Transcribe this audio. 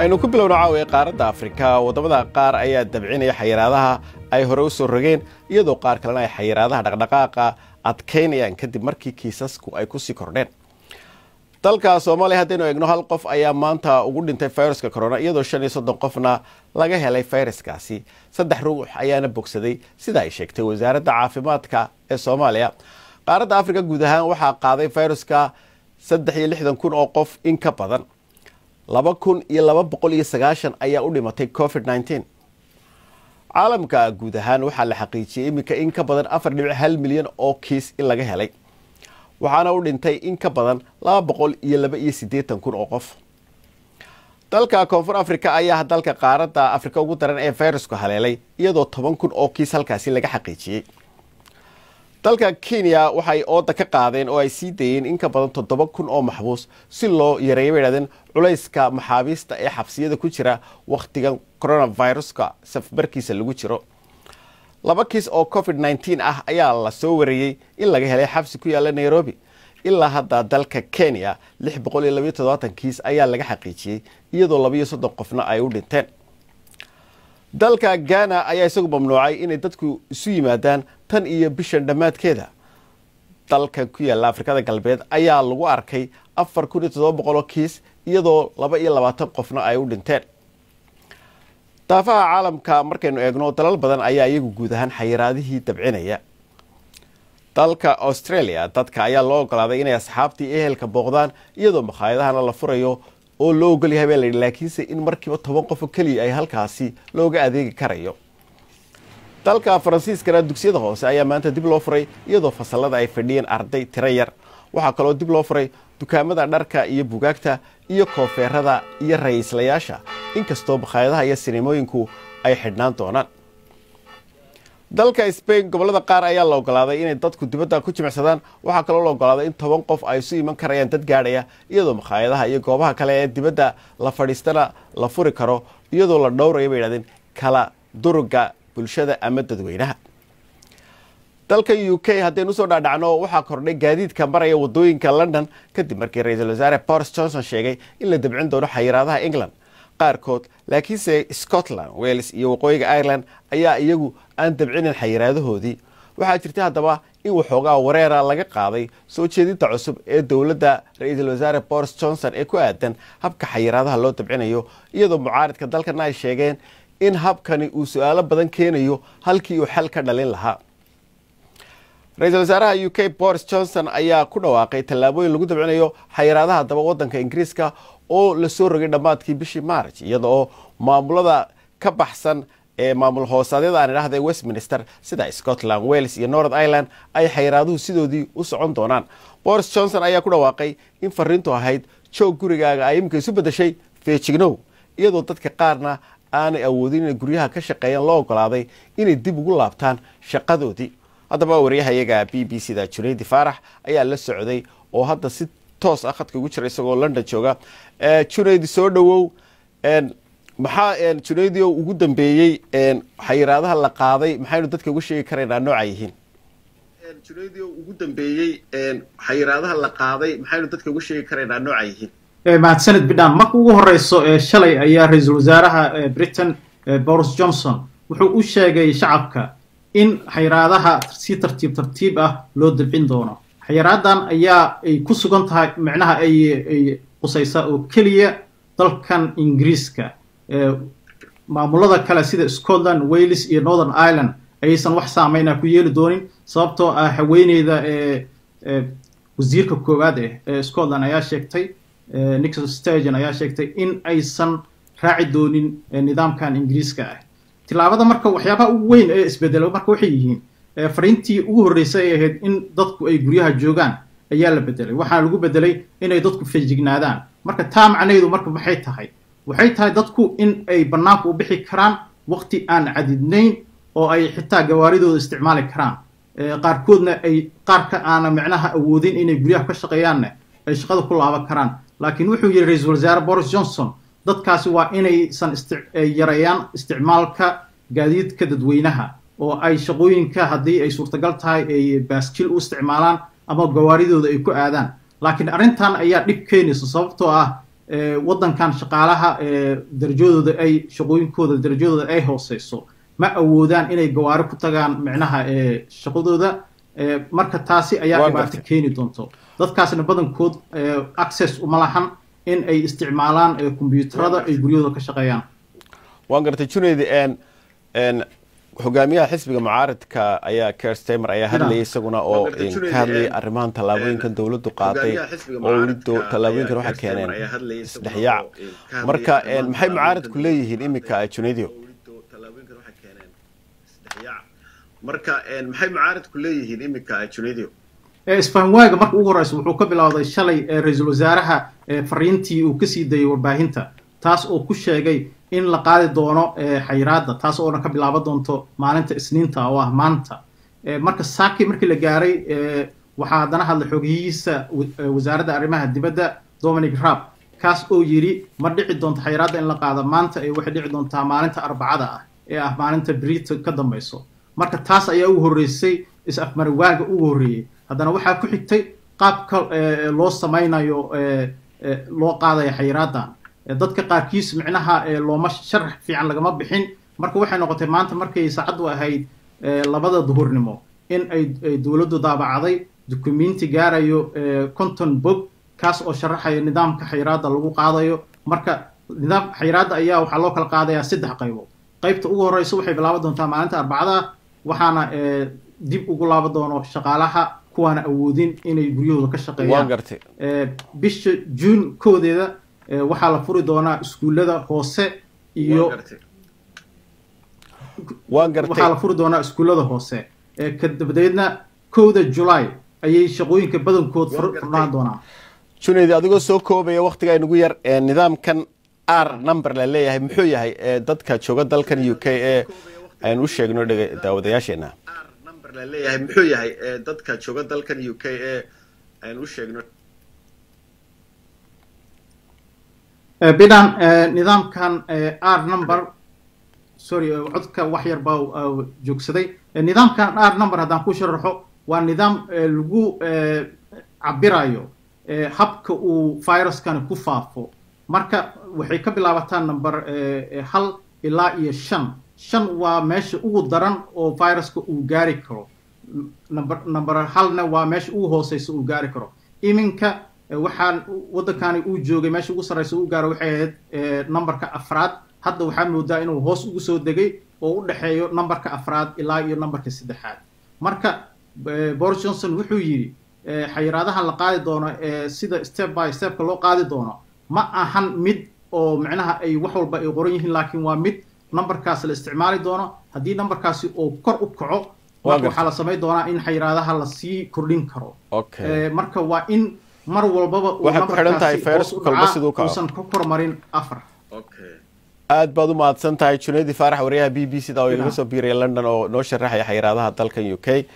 aynu ku bilowno caawiya qaaradda afrika. Waddamada qaar ayaa dabcinaya xayiraadaha ay hore u soo rogeen iyadoo qaar kalena ay xayiraadaha dhaqdhaqaaqa adkaynayaan kadib markii kiisasku ay ku sii kordheen. Dalka soomaaliya haddaynu eegno hal qof ayaa maanta ugu dhintay fayruska corona iyadoo shan iyo soddon qofna laga helay fayraskaasi. Saddex ruux ayaana bogsaday sida ay sheegtay wasaaradda caafimaadka ee soomaaliya. Qaaradda afrika guud ahaan waxaa qaaday fayruska saddex iyo lixdan kun oo qof in ka badan laba kun iyo laba boqol iyo sagaashan ayaa u dhimatay covid nneteen caalamka guud ahaan waxaa la xaqiijiyey iminka in ka badan afar dhibic hal milyan oo kiis in laga helay. Waxaana u dhintay in ka badan laba boqol iyo laba iyo siddeetan kun oo qof. Dalka koonfur africa ayaa dalka qaaradda afrika ugu daran ee fayrasku haleelay iyadoo toban kun oo kiis halkaasi laga xaqiijiyey dalka kenya waxay ooda ka qaadeen oo ay sii dayeen in ka badan toddoba kun oo maxbuus si loo yareeya bay idhahdeen culayska maxaabiista ee xabsiyada ku jira wakhtigan coronaviruska safbarkiisa lagu jiro. Laba kiis oo covid nneteen ah ayaa la soo wareeyey in laga helay xabsi ku yaalla nairobi. Ilaa hadda dalka kenya lix boqol iyo labayo toddobaatan kiis ayaa laga xaqiijiyey iyadoo labaiyo soddon qofna ay u dhinteen. Dalka ghana ayaa isagu mamnuucay inay dadku isu yimaadaan tan iyo bishan dhammaadkeeda. Dalkan ku yaalla afrikada galbeed ayaa lagu arkay afar kun iyo toddoba boqol oo kiis iyadoo laba iyo labaatan qofna ay u dhinteen. Daafaha caalamka markaynu eegno dalal badan ayaa iyagu guud ahaan xayiraadihii dabcinaya. Dalka australia dadka ayaa loo ogolaaday inay asxaabtii ehelka booqdaan iyadoo makhaayadahana la furayo oo loo ogolyahay baa layidhi laakiinse in markiiba toban qofoo keliya ay halkaasi looga adeegi karayo dalka faransiiskana dugsiyada hoose ayaa maanta dib loo furay iyadoo fasalada ay fadhiyeen arday tiro yar. Waxaa kaloo dib loo furay dukaamada dharka iyo bugaagta iyo koofeerada iyo ra'iislayaasha inkastoo makhaayadaha iyo sinimooyinku ay xidhnaan doonaan. Dalka sbain gobollada qaar ayaa la ogolaaday inay dadku dibadda ku jimicsadaan. Waxaa kaloo la ogolaaday in toban qof ay isu iman karayaan dad gaadhaya iyadoo makhaayadaha iyo goobaha kale ee dibadda la fadhiistana la furi karo iyadoo la dhowraya bay idhahdeen kala duruga bulshada ama dadweynaha. Dalka u k haddaynu u soo dhaadhacno waxaa kordhay gaadiidka maraya waddooyinka london. Kadib markii ra'iisul wasaare boris johnson sheegay in la dabcin doono xayiraadaha england. Qaarkood laakiinse scotland wales iyo waqooyiga ireland ayaa iyagu aan dabcinin xayiraadahoodii. Waxaa jirtay haddaba in waxoogaa wareera laga qaaday soo jeedinta cusub ee dowladda ra'iisul wasaare boris johnson ee ku aadan habka xayiraadaha loo dabcinayo iyadoo mucaaridka dalkana ay sheegeen in habkani uu su'aalo badan keenayo halkii uu xal ka dhalin lahaa. Ra'iisul wasaaraha u k boris johnson ayaa ku dhawaaqay tallaabooyin lagu dabcinayo xayiraadaha daba wadanka ingiriiska oo la soo rogay dhammaadkii bishii march iyada oo maamulada ka baxsan ee maamul hoosaadyada aan idhahda westminster sida scotland wales iyo north ireland ay xayiraaduhu sidoodii u socon doonaan. Boris johnson ayaa ku dhawaaqay in fariintu ahayd joog gurigaaga ay iminka isu bedeshay feejignow iyadoo dadka qaarna aanay awoodin inay guryaha ka shaqeeyaan loo ogolaaday inay dib ugu laabtaan shaqadoodii. Haddaba waryahayaga b b c da junaydi faarax ayaa la socday oo hadda si toos ah khadka ugu jira isagoo london jooga. Junaydi soo dhowow. Maxaa junaydi oo ugu dambeeyey xayiraadaha la qaaday maxaynu dadka uga sheegi karaynaa nooca yihiin? Junaydi oo ugu dambeeyey xayiraadaha la qaaday maxaynu dadka uga sheegi karaynaa nooca yihiin mahadsaned bidhaan marka ugu horeyso shalay ayaa ra'iisul wasaaraha britain boris johnson. Wuxuu u sheegay shacabka in xayiraadaha si tartiib tartiib ah loo dabcin doono. Xayiraadan ayaa ay ku sugan tahay micnaha ay qusaysaa oo keliya dalkan ingiriiska. Maamulada kale sida scotland wales iyo northern ireland ayaysan wax saameyna ku yeeli doonin sababtoo ah haweeneyda wasiirka koowaad eh ee scotland ayaa sheegtay nixon stagen ayaa sheegtay in aysan raaci doonin nidaamkan ingiriiska ah. Tilaabada marka waxyaabaha ugu weyn ee isbedelo marka waxay yihiin fariintii ugu horreysay ay ahayd in dadku ay guryaha joogaan ayaa la bedelay waxaana lagu bedelay inay dadku fejignaadaan marka taa macnaheedu marka maxay tahay? Waxay tahay dadku in ay bannaanka u bixi karaan waqti aan cadidnayn oo ay xitaa gawaaridooda isticmaali karaan. Qaarkoodna ay qaarka aana micnaha awoodin inay guryaha ka shaqeeyaanna ay shaqada ku laaban karaan laakiin wuxuu yidhi ra'iisul wasaare boris johnson dadkaasi waa inaysan yareeyaan isticmaalka gaadiidka dadweynaha oo ay shaqooyinka haddii ay suurtagal tahay ay baaskil u isticmaalaan ama gawaaridooda ay ku aadaan. Laakiin arrintan ayaa dhib keenaysa sababtoo ah waddankan shaqaalaha darajadooda ay shaqooyinkooda darajadooda ay hooseyso. Ma awoodaan inay gawaari ku tagaan micnaha shaqadooda. Marka taasi ayaa dhibaato keeni doonto dadkaasna badankood access uma lahan in ay isticmaalaan kombyuutarada ay guryahooda ka shaqeeyaan. Waan gartay junayd hogaamiyaha xisbiga mucaaradka ayaa kerstemer ayaa hadlayay isaguna oo ka hadlayay arrimahan tallaabooyinkan dowladdu qaaday oo weli tallaabooyinkan waxay keeneen isdhexyaac marka maxay mucaaradku leeyihiin iminka junaydio marka maxay mucaaradku leeyihiin iminka junaydio isfahanwaaga marka ugu horeysa wuxuu ka bilowday shalay ra'iisul wasaaraha fariintii uu ka sii dayay warbaahinta. Taas oo ku sheegay in la qaadi doono xayiraadda taas oona ka bilaaban doonto maalinta isniinta oo ah maanta. Marka saaki markii la gaaray waxaa haddana hadlay xoogyihiisa wasaaradda arrimaha dibadda dominic raab kaas oo yidhi ma dhici doonto xayiraadda in la qaado maanta ee waxay dhici doontaa maalinta arbacada ah ee ah maalinta brita ka dambayso. Marka taas ayaa ugu horreysay is-afmarawaaga ugu horreeyey haddana waxaa ku xigtay qaabka loo samaynayo loo qaadaya xayiraaddan dadka qaarkiis micnaha looma sharax fiican lagama bixin. Marka waxay noqotay maanta markay saacaddu ahayd labada duhurnimo. In ay dowladdu daabacday dukumenti gaarayo conton bog kaas oo sharaxaya nidaamka xayiraadda lagu qaadayo. Marka nidaam xayiraadda ayaa waxaa loo kala qaadayaa saddex qaybood. Qaybta ugu horeysa waxay bilaaban doontaa maalinta arbacada waxaana dib ugu laaban doono shaqaalaha kuwaana awoodin inay guryahooda ka shaqeeyaan. Bisha juun koodeeda waxaa la furi doonaa iskuullada hoose iyo waxaa la furi doonaa iskuullada hoose. Kadabadeedna kowda july ayay shaqooyinka badankood furnaan doonaa junayd adigoo soo koobaya waktiga inugu yar nidaamkan r number la leeyahay muxuu yahay dadka jooga dalkan u k ee aynu u sheegno daawadayaasheena leeyahay muxuu yahay dadka jooga dalkan u k ee aynu u sheegno. Bidan nidaamkan r number sorry codka wax yar baa joogsaday. Nidaamkan r number haddaan ku sharaxo waa nidaam lagu cabirayo habka uu viruskani ku faafo. Marka waxay ka bilaabataa number hal ilaa iyo shan shan waa meesha ugu daran oo viruska uu gaari karo. Number number halna waa meesha ugu hooseysa uu gaari karo. Iminka waxaan waddankani uu joogay meesha ugu sarreysa uu gaaro waxay ahayd numberka afraad. Hadda waxaa moodaa inuu hoos ugu soo degay oo u dhexeeyo numberka afraad ilaa iyo numberka saddexaad. Marka boris johnson wuxuu yidhi xayiraadahan la qaadi doono sida step by stepka loo qaadi doono ma ahan mid oo micnaha ay wax walba ay qoran yihiin laakiin waa mid numberkaas la isticmaali doono haddii numberkaasi oo kor u kaco waxaa la samayn doonaa in xayiraadaha la sii kordhin karo. Marka waa in mar walbaba uusan ka kormarin afar. Aad baad u mahadsan tahay junaydi faarax waryaha b b c da oo inaga soo biiraya london oo noo sharaxaya xayiraadaha dalkan u k